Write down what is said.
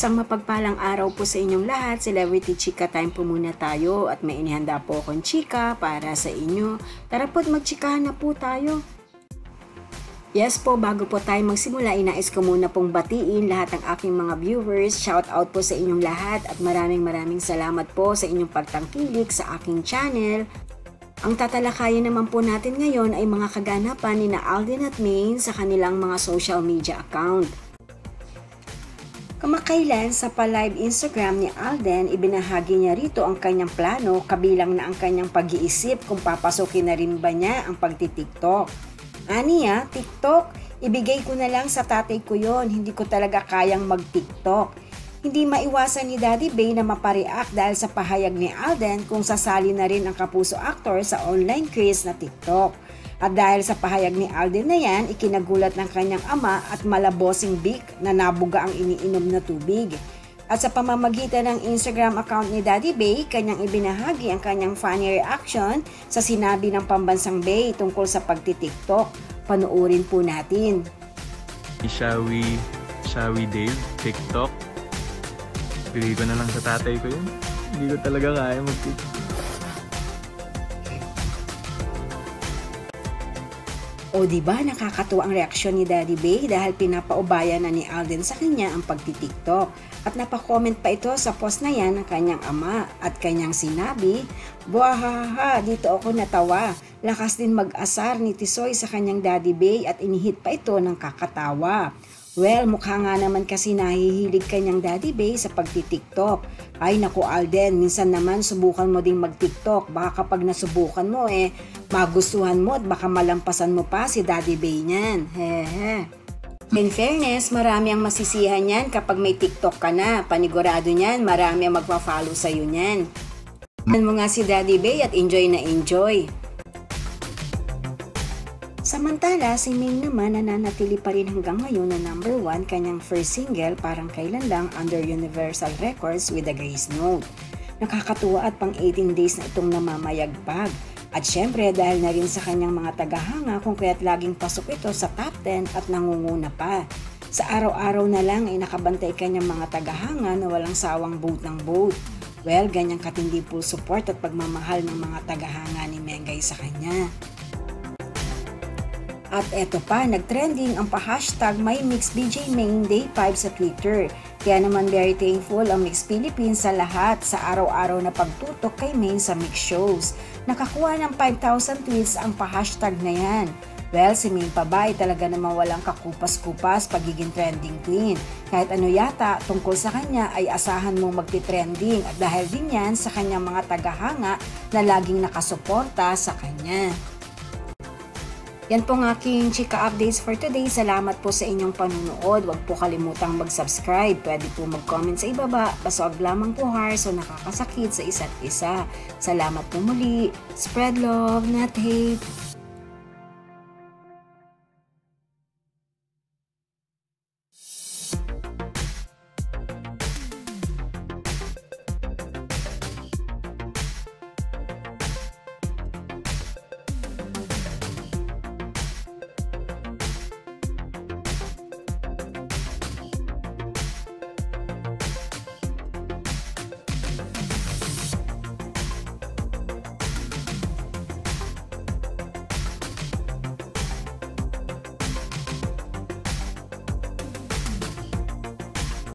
Isang mapagpalang araw po sa inyong lahat. Celebrity Chika time po muna tayo at may inihanda po akong chika para sa inyo. Tara po't magchikahan na po tayo. Yes po, bago po tayo magsimula, inais ko muna pong batiin lahat ng aking mga viewers. Shout out po sa inyong lahat at maraming maraming salamat po sa inyong pagtangkilik sa aking channel. Ang tatalakayan naman po natin ngayon ay mga kaganapan ni na Alden at Maine sa kanilang mga social media account. Kamakailan sa pa-live Instagram ni Alden, ibinahagi niya rito ang kanyang plano kabilang na ang kanyang pag-iisip kung papasukin na rin ba niya ang pagtitiktok. Aniya, TikTok, ibigay ko na lang sa tatay ko yon hindi ko talaga kayang mag-TikTok. Hindi maiwasan ni Daddy Bay na mapareact dahil sa pahayag ni Alden kung sasali na rin ang kapuso actor sa online craze na TikTok. At dahil sa pahayag ni Alden na yan, ikinagulat ng kanyang ama at malabosing Vic na nabuga ang iniinom na tubig. At sa pamamagitan ng Instagram account ni Daddy Bay, kanyang ibinahagi ang kanyang funny reaction sa sinabi ng pambansang Bay tungkol sa pagtitiktok. Panuorin po natin. Shawi, Shawi Dave, TikTok. Bigay ko na lang sa tatay ko yun. Hindi ko talaga kaya mag-TikTok. O di ba nakakatuwa ang reaksyon ni Daddy Bay dahil pinapaubaya na ni Alden sa kanya ang pagtitiktok. At napakomment pa ito sa post na yan ng kanyang ama at kanyang sinabi, Buahaha, dito ako natawa. Lakas din mag-asar ni Tisoy sa kanyang Daddy Bay at inihit pa ito ng kakatawa. Well, mukha nga naman kasi nahihilig kanyang Daddy Bay sa pagtitiktok. Ay naku Alden, minsan naman subukan mo ding mag-tiktok. Baka kapag nasubukan mo eh, magustuhan mo at baka malampasan mo pa si Daddy Bay niyan. Hehe. In fairness, marami ang masisihan yan kapag may TikTok ka na. Panigurado niyan, marami ang magpa-follow sa'yo niyan. Tignan mo nga si Daddy Bay at enjoy na enjoy. Samantala, si Ming naman nananatili pa rin hanggang ngayon na number 1 kanyang first single parang kailan lang under Universal Records with a Grace Note. Nakakatuwa at pang 18 days na itong namamayagpag. At syempre dahil na rin sa kanyang mga tagahanga kung kaya't laging pasok ito sa top 10 at nangunguna pa. Sa araw-araw na lang ay nakabantay kanyang mga tagahanga na walang sawang boat ng boat. Well, ganyang katindi full support at pagmamahal ng mga tagahanga ni Mengay sa kanya. At eto pa, nagtrending ang pa-hashtag MyMixBJ Main Day 5 sa Twitter. Kaya naman very thankful ang Mix Philippines sa lahat sa araw-araw na pagtutok kay Main sa mix shows. Nakakuha ng 5,000 tweets ang pa-hashtag na yan. Well, si Main Pabay talaga namang walang kakupas-kupas pagiging trending queen. Kahit ano yata tungkol sa kanya ay asahan mong magti-trending at dahil din yan sa kanyang mga tagahanga na laging nakasuporta sa kanya. Yan po ang aking chika updates for today. Salamat po sa inyong panunood. Huwag po kalimutang mag-subscribe. Pwede po mag-comment sa ibaba. Basog lamang po hearts so nakakasakit sa isa't isa. Salamat po muli. Spread love, not hate.